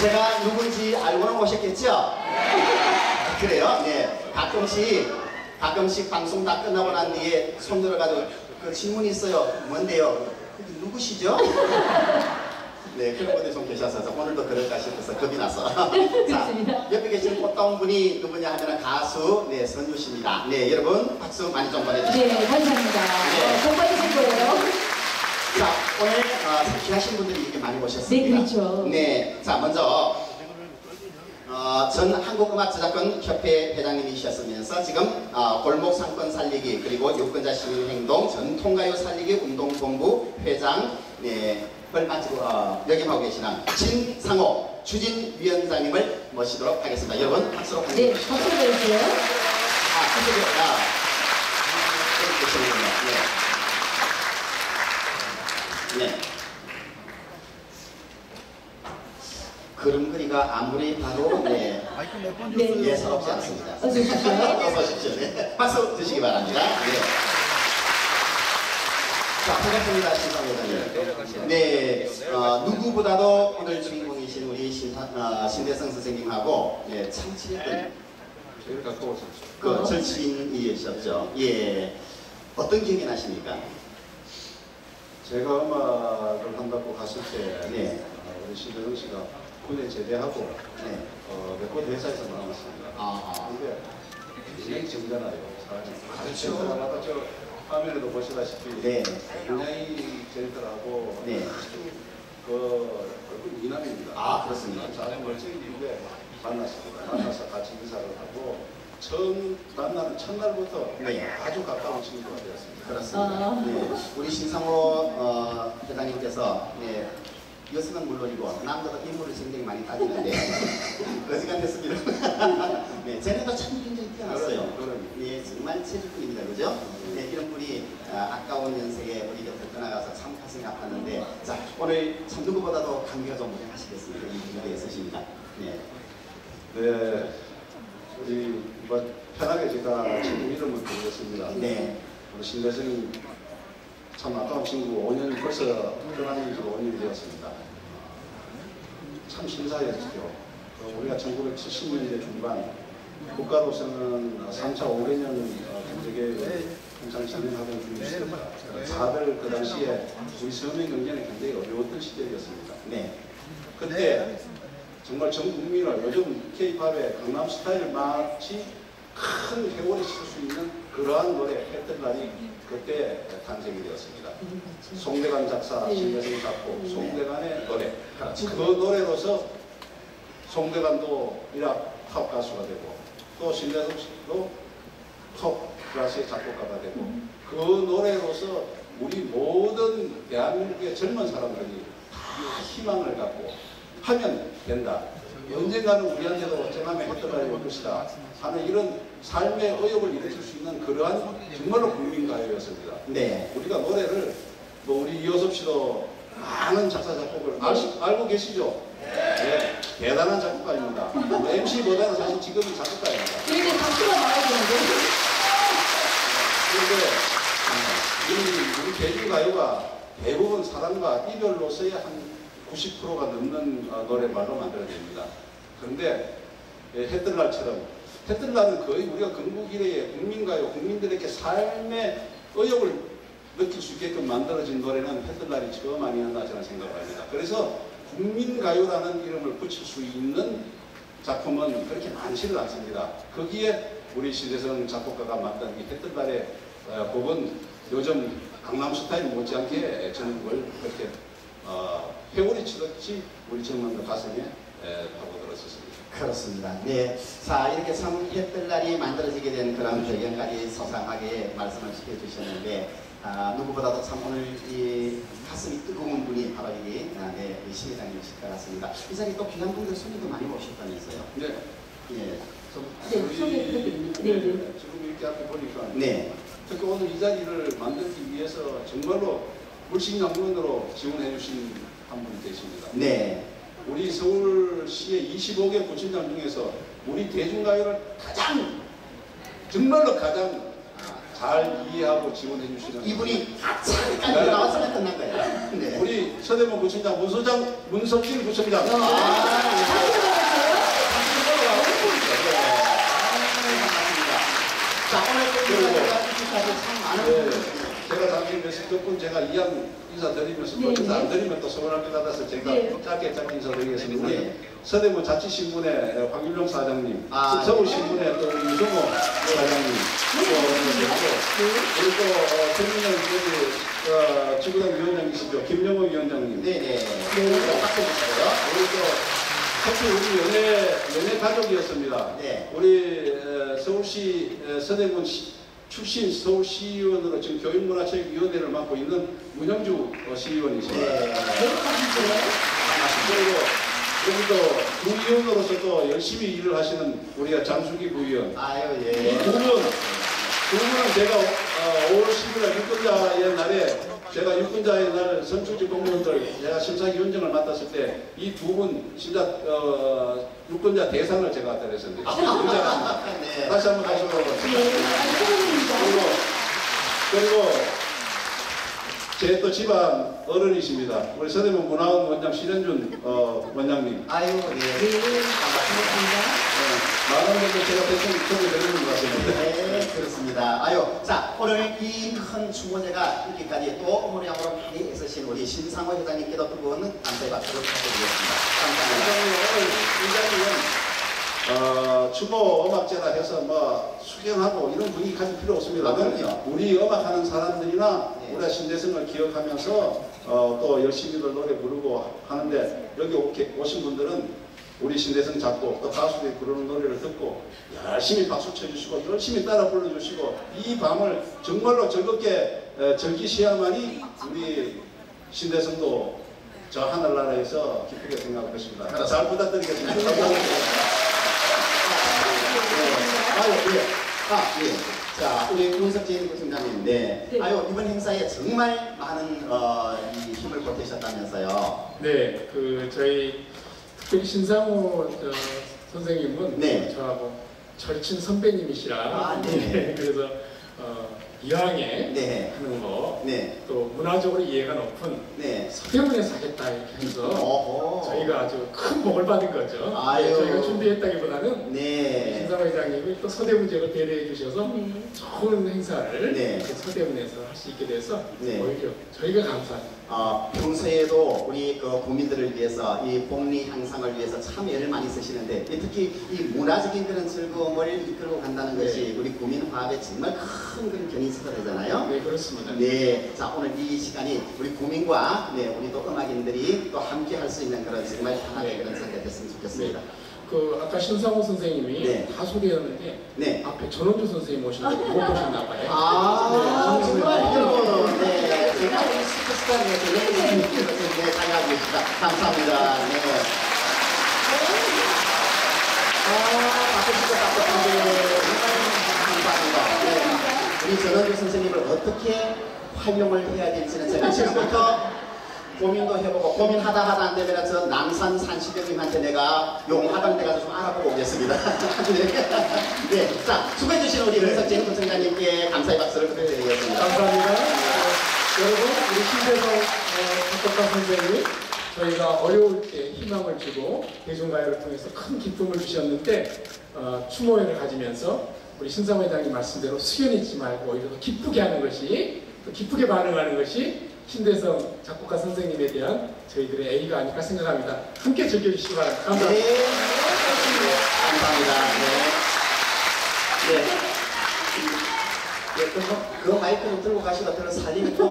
제가 누군지 알고는 오셨겠죠? 그래요? 네. 가끔씩, 가끔씩 방송 다 끝나고 난 뒤에 손 들어가도 그 질문이 있어요. 뭔데요? 누구시죠? 네, 그런 분들이 좀 계셔서 오늘도 그럴까 싶어서 겁이 나서. 자. 옆에 계신 꽃다운 분이 누구냐 하면 가수, 네, 선유 씨입니다. 네, 여러분 박수 많이 좀 보내주세요. 네, 감사합니다. 네. 어, 복 받으실 거예요. 자, 오늘 어, 귀하신 분들이 이렇게 많이 오셨습니다. 네, 그렇죠. 네, 자, 먼저 어, 전 한국음악저작권 협회 회장님이셨으면서 지금 어, 골목 상권 살리기 그리고 유권자 시민행동 전통가요 살리기 운동본부 회장 네, 을 마치고 어, 역임하고 계시는 진상호 추진위원장님을 모시도록 하겠습니다. 여러분 박수로 네, 환영해 주시죠. 박수 보내주세요. 아, 그쪽에 아, 여기 계시는군요. 네. 네. 그림그리가 아무리 봐도 네, 마이크 몇번 네. 예사롭지 않습니다. 어서 오십시오. 오십시오. 네. 박수 드시기 바랍니다. 네. 자, 반갑습니다. 신상회장님. 네, 어, 누구보다도 오늘 주인공이신 우리 신타, 어, 신대성 선생님하고 네, 참 친했던. 그 절친이셨죠. 예. 어떤 기억이 나십니까? 제가 음악을 한다고 갔을 때 네. 어, 우리 신대성 씨가 군에 제대하고 네. 어, 레코드 회사에서 나왔습니다. 아, 아. 근데 굉장히 점잖아요. 사람이. 그렇죠. 아까 저 화면에도 보시다시피 네. 굉장히 젠틀하고 네. 아주 그 얼굴 미남입니다. 아, 그렇습니까? 자네 멀쩡이인데 만났습니다. 만나서 같이 인사를 하고 처음 만나는 첫날부터 네. 아주 가까운 친구가 되었습니다. 그렇습니다. 아. 네. 우리 신상호 어, 회장님께서 네. 여성은 물론이고 남자도 인물을 굉장히 많이 따지는데 어지간 됐습니다. 네, 쟤네도 참 굉장히 뛰어났어요. 네, 정말 체질뿐입니다. 그죠? 네, 이런 분이 아, 아까운 연세에 우리 곁을 떠나가서 참 가슴이 아팠는데 자, 오늘 참 누구보다도 감기가 좀 무량하시겠습니다. 이 무대에 서시니까. 네. 네, 우리 이번 편하게 제가 지금 이름을 드리겠습니다. 네. 우리 신대성이 참 아까운 친구 5년 벌써 떠난 지 5년이 되었습니다. 참 신사였죠. 어, 우리가 1970년대 중반 국가로서는 3차 5개년 경제계획을 항상 진행하던 중이었습니다. 다들 그 당시에 우리 서민 경제는 굉장히 어려웠던 시절이었습니다. 네. 그때 정말 전 국민을 요즘 K-팝의 강남 스타일 마치 큰 회오리 칠수 있는 그러한 노래 날이 그때 탄생이 되었습니다. 송대관 작사, 네. 신대성 작곡, 송대관의 노래. 그렇죠. 그 노래로서 송대관도 일학 팝 가수가 되고 또 신대성 씨도 톱 클래스의 작곡가가 되고 그 노래로서 우리 모든 대한민국의 젊은 사람들이 다 희망을 갖고 하면 된다. 언젠가는 우리한테도 어쩌면 올 것이다. 하는 이런 삶의 의욕을 일으킬 수 있는 그러한 정말로 국민가요였습니다. 네. 우리가 노래를 뭐 우리 이호섭 씨도 많은 작사 작곡을 알, 알고 계시죠? 네, 대단한 작곡가입니다. 뭐 MC보다는 사실 지금은 작곡가입니다. 이렇게 박수가 나와야 되는데. 그런데 이 우리 대중가요가 대부분 사랑과 이별로서의 한 90%가 넘는 어, 노래말로 만들어집니다. 그런데 예, 해뜰 날처럼 해뜰 날은 거의 우리가 건국 이래의 국민가요, 국민들에게 삶의 의욕을 느낄 수 있게끔 만들어진 노래는 해뜰 날이 처음 아니었나 저는 생각합니다. 그래서 국민가요라는 이름을 붙일 수 있는 작품은 그렇게 많지는 않습니다. 거기에 우리 신대성 작곡가가 만든 이 해뜰 날의 어, 곡은 요즘 강남 스타일 못지않게 전국을 그렇게 어, 회오리 치듯이 우리 젊은들 가슴에 에, 파고들었었습니다. 그렇습니다. 네. 자, 이렇게 참 햇별날이 만들어지게 된 그런 배경까지 소상하게 말씀을 시켜주셨는데, 아, 누구보다도 참 오늘 이 가슴이 뜨거운 분이 바로 이, 아, 네, 이 신회장님이실 것 같습니다. 이 자리에 또 귀한 분들 손님도 많이 오셨다면서요. 네. 예. 좀 네, 우리, 소개 부탁드립니다. 네, 네. 지금 이렇게 앞에 보니까 네. 특히 오늘 이 자리를 만들기 위해서 정말로 물식양면으로 지원해 주신 한 분이 계십니다. 네. 우리 서울시의 25개 구청장 중에서 우리 대중가요를 가장 정말로 가장 잘 이해하고 지원해 주시는 이분이 가차까지 나왔으면 끝난 거예요. 네. 우리 서대문 구청장 문소장 문석진 구청장 아, 자, 오늘 또 우리가 이렇게까지 참 많은 네, 제가 몇십 몇분 제가 이양 인사 드리면서 또 네, 인사 안 네. 드리면 또 서운할 것 같아서 제가 네. 짧게 짧게 인사 드리겠습니다. 우리 네. 서대문 자치신문의 황윤룡 사장님, 아, 서울신문의 또 유성호 사장님, 또 우리 또 어, 최민영 여기 어, 지구당 위원장이시죠 김영호 위원장님, 네네. 네. 박수 주세요. 우리 또 특히 우리 연예 연예 가족이었습니다. 네. 우리 에, 서울시 에, 서대문 시- 출신 서울시의원으로 지금 교육문화체육위원회를 맡고 있는 문형주 어, 시의원이십니다. 네. 그리고 여기도 구의원으로서도 열심히 일을 하시는 우리가 장수기 구의원. 아유, 이 예. 두 분, 두 분은 제가 어, 5월 10일 육군자의 날에 제가 육군자의 날 선출직 공무원들 제가 심사위원장을 맡았을 때 이 두 분 진짜 어, 육군자 대상을 제가 드렸습니다. 육군자가 네. 다시 한번 다시 한번 그리고 네. 그리고 제 또 집안 어른이십니다. 우리 서대문 문화원 원장 신현준 어, 원장님. 아유, 예. 반갑습니다. 네, 많은 분들 제가 대충 소개드리는 것 같습니다. 네, 그렇습니다. 아유, 자, 오늘 이큰 추모제가 이렇게까지 또 어머니하고 많이 애쓰신 우리 신상호 회장님께도 뜨거운 감사의 박수를 부탁드리겠습니다. 감사합니다. 오늘 이 자리는 어, 추모 음악제라 해서 뭐 수경하고 이런 분위기 가질 필요 없습니다. 아, 그럼요. 우리 음악하는 사람들이나 네. 우리가 신대성을 기억하면서 어, 또 열심히들 노래 부르고 하는데 여기 오신 분들은 우리 신대성 잡고 또 가수들이 부르는 노래를 듣고 열심히 박수 쳐주시고 열심히 따라 불러주시고 이 밤을 정말로 즐겁게 에, 즐기셔야만이 우리 신대성도 저 하늘나라에서 기쁘게 생각할 것입니다. 잘 부탁드리겠습니다. 감사합니다. 아유, 예. 아, 예. 자, 우리 문석진 부팀장님, 네. 네. 아유, 이번 행사에 정말 많은 어, 이 힘을 보태셨다면서요. 네, 그 저희 특별히 신상호 저 선생님은 네. 저하고 절친 선배님이시라 아, 네. 그래서 어, 이왕에 네. 하는 거, 네. 또 문화적으로 이해가 높은 네. 서대문에서 하겠다 이렇게 해서 어허. 저희가 아주 큰 복을 받은 거죠. 아유. 네, 저희가 준비했다기보다는 네. 신상호 회장님이 또 서대문 지역을 배려해 주셔서 네. 좋은 행사를 네. 이렇게 서대문에서 할 수 있게 돼서 네. 오히려 저희가 감사합니다. 어, 평소에도 우리 그 국민들을 위해서 이 복리 향상을 위해서 참 애를 많이 쓰시는데 이 특히 이 문화적인 그런 즐거움을 이끌고 간다는 네. 것이 우리 국민 화합에 정말 큰 그런 되잖아요. 네, 그렇습니다. 네, 자 오늘 이 시간이 우리 국민과 네 우리 또 음악인들이 또 함께 할 수 있는 그런 정말 하나의 네. 그런 상태가 됐으면 좋겠습니다. 그 아까 신상호 선생님이 네. 다 소개했는데 네. 앞에 전원주 선생님 오신 거못 보셨나 봐요. 아 네, 정말 선생님. 이거 네 제가 우리 슈퍼스타에서 네 사랑하고 있습니다. 감사합니다. 네. 아 박수 치고 박수 치고 감사합니다. 네. 우리 전원주 선생님을 어떻게 활용을 해야 될지는 제가 지금부터 고민도 해보고 고민하다 하다 안 되면 저 남산 산시대님한테 내가 용화당 때 가서 좀 알아보고 오겠습니다. 네. 네. 자, 수고해 주신 우리 윤석진 부총장님께 감사의 박수를 부탁드리겠습니다. 감사합니다. 여러분 우리 신대성 어, 작곡가 선생님이 저희가 어려울 때 희망을 주고 대중가요를 통해서 큰 기쁨을 주셨는데 어, 추모회를 가지면서 우리 신상호 회장님 말씀대로 수연 잊지 말고 오히려 더 기쁘게 하는 것이 또 기쁘게 반응하는 것이 신대성 작곡가 선생님에 대한 저희들의 애의가 아닐까 생각합니다. 함께 즐겨주시기 바랍니다. 감사합니다. 네. 감사합니다. 네. 네. 네, 그, 그 마이크를 들고 가시고 들어 살리면 또